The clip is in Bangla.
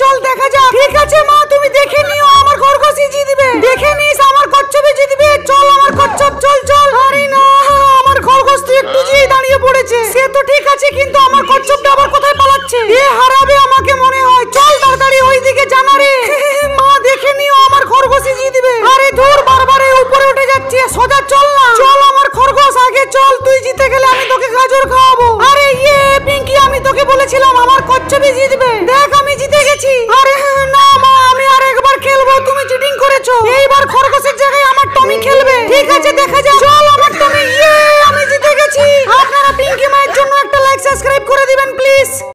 চল দেখা যাক। ঠিক আছে মা তুমি দেখে নিও আমার খরগোশই দিবে। দেখে নিস আমার কচ্ছপে দিবে। চল আমার কচ্ছপ চল চল। আরে না আমার খরগোশ তো একটু যেই দাঁড়িয়ে পড়েছে। সে তো ঠিক আছে কিন্তু আমার কচ্ছপটা আবার কোথায় পালাচ্ছে? এ হারাবে আমাকে মনে হয়। চল তাড়াতাড়ি ওইদিকে জানা রে। মা দেখে নিও আমার খরগোশই জিতবে আরে ধুর বারবারে উপরে উঠে যাচ্ছে সোজা চল না। চল আমার খরগোশ আগে চল তুই জিতে গেলে আমি তোকে গাজর খাওয়াবো। আরে ইয়ে পিঙ্কি আমি তোকে বলেছিলাম আমার কচ্ছপে জিতবে। খেলেছি। আরে হ্যাঁ, হ্যাঁ, না মা আমি আর একবার খেলব তুমি চিটিং করেছ। এইবার খরগোশের জায়গায় আমার টমি খেলবে। ঠিক আছে দেখা যাক।